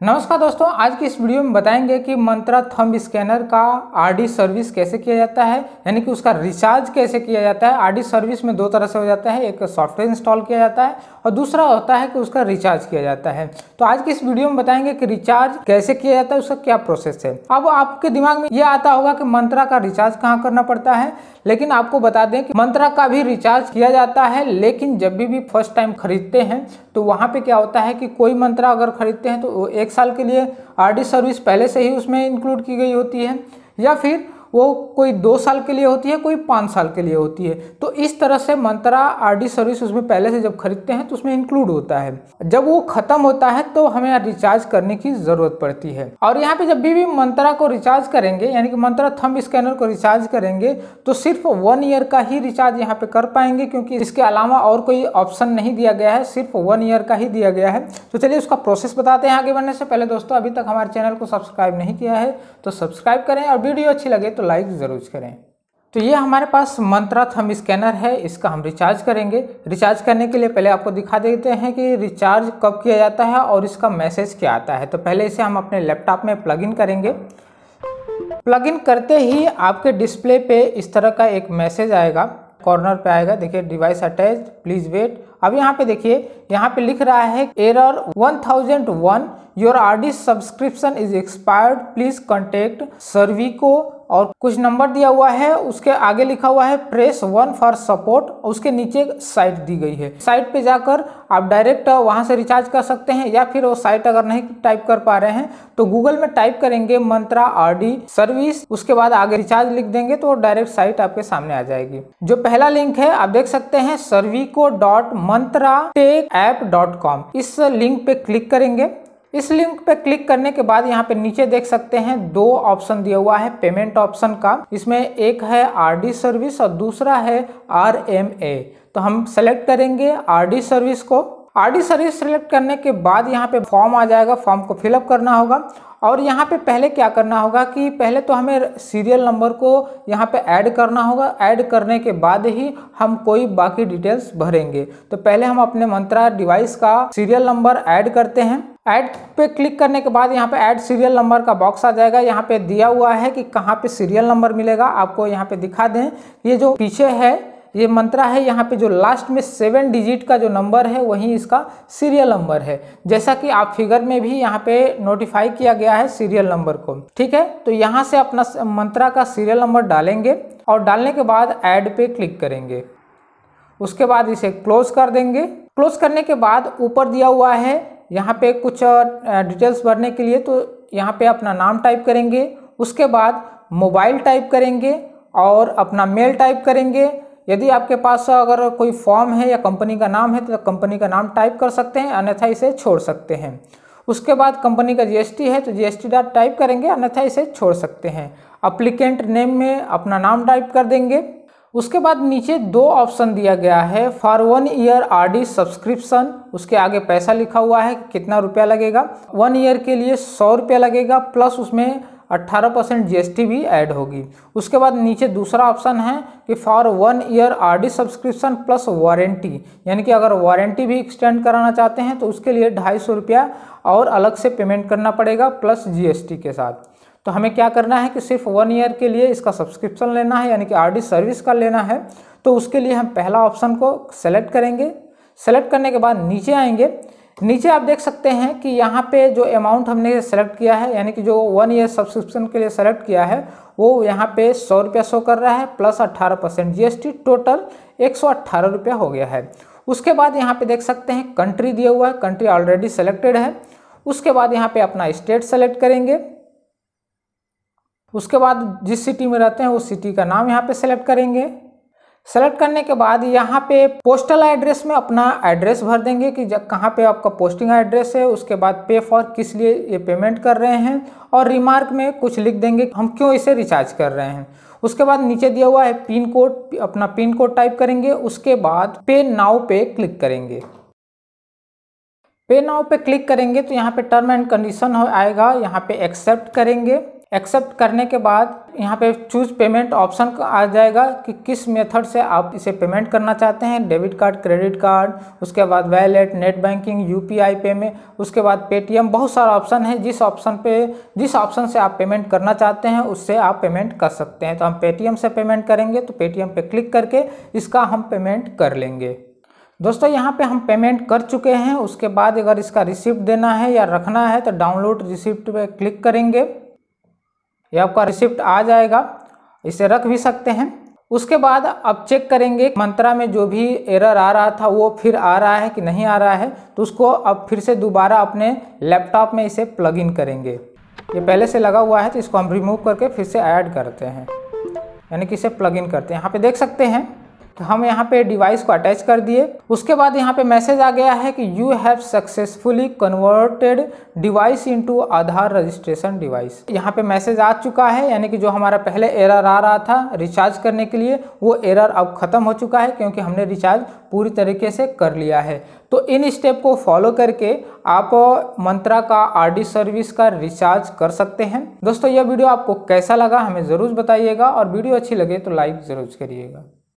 नमस्कार दोस्तों, आज की इस वीडियो में बताएँगे कि मंत्रा थंब स्कैनर का आरडी सर्विस कैसे किया जाता है, यानी कि उसका रिचार्ज कैसे किया जाता है। आरडी सर्विस में दो तरह से हो जाता है, एक सॉफ्टवेयर इंस्टॉल किया जाता है और दूसरा होता है कि उसका रिचार्ज किया जाता है। तो आज की इस वीडियो में बताएँगे कि रिचार्ज कैसे किया जाता है, उसका क्या प्रोसेस है। अब आपके दिमाग में यह आता होगा कि मंत्रा का रिचार्ज कहाँ करना पड़ता है, लेकिन आपको बता दें कि मंत्रा का भी रिचार्ज किया जाता है, लेकिन जब भी भी फ़र्स्ट टाइम खरीदते हैं तो वहाँ पर क्या होता है कि कोई मंत्रा अगर खरीदते हैं तो एक साल के लिए आरडी सर्विस पहले से ही उसमें इंक्लूड की गई होती है या फिर वो कोई दो साल के लिए होती है, कोई पाँच साल के लिए होती है। तो इस तरह से मंत्रा आरडी सर्विस उसमें पहले से जब खरीदते हैं तो उसमें इंक्लूड होता है। जब वो खत्म होता है तो हमें रिचार्ज करने की ज़रूरत पड़ती है। और यहाँ पे जब भी भी मंत्रा को रिचार्ज करेंगे, यानी कि मंत्रा थंब स्कैनर को रिचार्ज करेंगे तो सिर्फ़ वन ईयर का ही रिचार्ज यहाँ पे कर पाएँगे, क्योंकि इसके अलावा और कोई ऑप्शन नहीं दिया गया है। सिर्फ़ वन ईयर का ही दिया गया है। तो चलिए उसका प्रोसेस बताते हैं आगे बढ़ने से। पहले दोस्तों, अभी तक हमारे चैनल को सब्सक्राइब नहीं किया है तो सब्सक्राइब करें। और वीडियो अच्छी लगे तो लाइक ज़रूर करें। तो ये हमारे पास मंत्रा थम स्कैनर है, इसका हम रिचार्ज करेंगे। रिचार्ज करने के लिए पहले आपको दिखा देते हैं कि रिचार्ज कब किया जाता है और इसका मैसेज क्या आता है। तो पहले इसे हम अपने लैपटॉप में प्लग इन करेंगे। प्लग इन करते ही आपके डिस्प्ले पे इस तरह का एक मैसेज आएगा। कॉर्नर पे आएगा। देखिए डिवाइस अटैच प्लीज़ वेट अब यहाँ पे देखिए, यहाँ पे लिख रहा है error 1001 your RD subscription is expired please contact Servico और कुछ नंबर दिया हुआ है, उसके आगे लिखा हुआ है प्रेस वन फॉर सपोर्ट उसके नीचे साइट दी गई है। साइट पे जाकर आप डायरेक्ट वहाँ से रिचार्ज कर सकते हैं, या फिर वो साइट अगर नहीं टाइप कर पा रहे हैं तो गूगल में टाइप करेंगे मंत्रा आरडी सर्विस उसके बाद आगे रिचार्ज लिख देंगे तो डायरेक्ट साइट आपके सामने आ जाएगी। जो पहला लिंक है, आप देख सकते हैं Servico dot Mantra tech app dot com इस लिंक पे क्लिक करेंगे इस लिंक पे क्लिक करने के बाद यहाँ पे नीचे देख सकते हैं, दो ऑप्शन दिया हुआ है, पेमेंट ऑप्शन का। इसमें एक है आरडी सर्विस और दूसरा है आरएमए तो हम सेलेक्ट करेंगे आरडी सर्विस को। आरडी सर्विस सेलेक्ट करने के बाद यहाँ पे फॉर्म आ जाएगा फॉर्म को फिलअप करना होगा। और यहाँ पे पहले क्या करना होगा कि पहले तो हमें सीरियल नंबर को यहाँ पे ऐड करना होगा। ऐड करने के बाद ही हम कोई बाकी डिटेल्स भरेंगे। तो पहले हम अपने मंत्रा डिवाइस का सीरियल नंबर ऐड करते हैं। ऐड पे क्लिक करने के बाद यहाँ पे ऐड सीरियल नंबर का बॉक्स आ जाएगा। यहाँ पे दिया हुआ है कि कहाँ पे सीरियल नंबर मिलेगा। आपको यहाँ पे दिखा दें। ये जो पीछे है, ये मंत्रा है, यहाँ पे जो लास्ट में सेवन डिजिट का जो नंबर है, वही इसका सीरियल नंबर है। जैसा कि आप फिगर में भी यहाँ पे नोटिफाई किया गया है सीरियल नंबर को। ठीक है? तो यहाँ से अपना मंत्रा का सीरियल नंबर डालेंगे और डालने के बाद ऐड पे क्लिक करेंगे। उसके बाद इसे क्लोज कर देंगे। क्लोज करने के बाद ऊपर दिया हुआ है यहाँ पे कुछ डिटेल्स भरने के लिए तो यहाँ पे अपना नाम टाइप करेंगे, उसके बाद मोबाइल टाइप करेंगे और अपना मेल टाइप करेंगे। यदि आपके पास अगर कोई फॉर्म है या कंपनी का नाम है तो कंपनी का नाम टाइप कर सकते हैं, अन्यथा इसे छोड़ सकते हैं। उसके बाद कंपनी का जीएसटी है तो जीएसटी डॉट टाइप करेंगे, अन्यथा इसे छोड़ सकते हैं। अप्लीकेंट नेम में अपना नाम टाइप कर देंगे। उसके बाद नीचे दो ऑप्शन दिया गया है। For one year RD subscription उसके आगे पैसा लिखा हुआ है कितना रुपया लगेगा। वन ईयर के लिए सौ रुपया लगेगा प्लस उसमें 18 परसेंट जीएसटी भी ऐड होगी। उसके बाद नीचे दूसरा ऑप्शन है कि for one year RD subscription plus warranty यानी कि अगर वारंटी भी एक्सटेंड कराना चाहते हैं तो उसके लिए ढाई सौ रुपया और अलग से पेमेंट करना पड़ेगा प्लस जीएसटी के साथ। तो हमें क्या करना है कि सिर्फ़ वन ईयर के लिए इसका सब्सक्रिप्शन लेना है, यानी कि आरडी सर्विस का लेना है। तो उसके लिए हम पहला ऑप्शन को सेलेक्ट करेंगे। सेलेक्ट करने के बाद नीचे आएँगे। नीचे आप देख सकते हैं कि यहाँ पे जो अमाउंट हमने सेलेक्ट किया है, यानी कि जो वन ईयर सब्सक्रिप्शन के लिए सेलेक्ट किया है, वो यहाँ पे सौ रुपया शो कर रहा है प्लस अट्ठारह परसेंट जी टोटल एक सौ अट्ठारह रुपया हो गया है। उसके बाद यहाँ पे देख सकते हैं कंट्री दिया हुआ है कंट्री ऑलरेडी सेलेक्टेड है। उसके बाद यहाँ पे अपना स्टेट सेलेक्ट करेंगे। उसके बाद जिस सिटी में रहते हैं, उस सिटी का नाम यहाँ पे सेलेक्ट करेंगे। सेलेक्ट करने के बाद यहाँ पे पोस्टल एड्रेस में अपना एड्रेस भर देंगे कि जब कहाँ पे आपका पोस्टिंग एड्रेस है, उसके बाद पे फॉर किस लिए ये पेमेंट कर रहे हैं और रिमार्क में कुछ लिख देंगे हम क्यों इसे रिचार्ज कर रहे हैं। उसके बाद नीचे दिया हुआ है पिन कोड अपना पिन कोड टाइप करेंगे, उसके बाद पे नाउ पे क्लिक करेंगे। पे नाउ पे क्लिक करेंगे तो यहाँ पे टर्म एंड कंडीशन आएगा, यहाँ पे एक्सेप्ट करेंगे। एक्सेप्ट करने के बाद यहाँ पे चूज़ पेमेंट ऑप्शन आ जाएगा कि किस मेथड से आप इसे पेमेंट करना चाहते हैं। डेबिट कार्ड क्रेडिट कार्ड उसके बाद wallet net banking UPI payment उसके बाद पेटीएम बहुत सारा ऑप्शन है। जिस ऑप्शन पे, जिस ऑप्शन से आप पेमेंट करना चाहते हैं, उससे आप पेमेंट कर सकते हैं। तो हम पेटीएम से पेमेंट करेंगे तो पेटीएम पे क्लिक करके इसका हम पेमेंट कर लेंगे। दोस्तों, यहाँ पे हम पेमेंट कर चुके हैं। उसके बाद अगर इसका रिसिप्ट देना है या रखना है तो डाउनलोड रिसिप्ट पे क्लिक करेंगे। ये आपका रिसिप्ट आ जाएगा। इसे रख भी सकते हैं। उसके बाद अब चेक करेंगे मंत्रा में जो भी एरर आ रहा था, वो फिर आ रहा है कि नहीं आ रहा है। तो उसको अब फिर से दोबारा अपने लैपटॉप में इसे प्लग इन करेंगे। ये पहले से लगा हुआ है तो इसको हम रिमूव करके फिर से ऐड करते हैं। यानी कि इसे प्लग इन करते हैं। यहाँ पे देख सकते हैं तो हम यहाँ पे डिवाइस को अटैच कर दिए। उसके बाद यहाँ पे मैसेज आ गया है कि you have successfully converted device into Aadhaar registration device यहाँ पे मैसेज आ चुका है, यानी कि जो हमारा पहले एरर आ रहा था रिचार्ज करने के लिए, वो एरर अब खत्म हो चुका है क्योंकि हमने रिचार्ज पूरी तरीके से कर लिया है। तो इन स्टेप को फॉलो करके आप मंत्रा का आरडी सर्विस का रिचार्ज कर सकते हैं। दोस्तों, यह वीडियो आपको कैसा लगा हमें ज़रूर बताइएगा और वीडियो अच्छी लगे तो लाइक ज़रूर करिएगा।